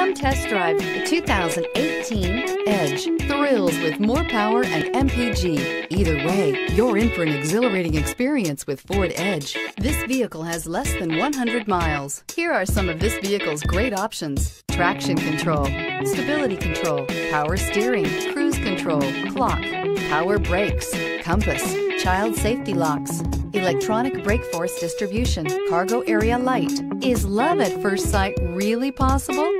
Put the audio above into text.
Come test drive the 2018 Edge. Thrills with more power and MPG. Either way, you're in for an exhilarating experience with Ford Edge. This vehicle has less than 100 miles. Here are some of this vehicle's great options. Traction control, stability control, power steering, cruise control, clock, power brakes, compass, child safety locks, electronic brake force distribution, cargo area light. Is love at first sight really possible?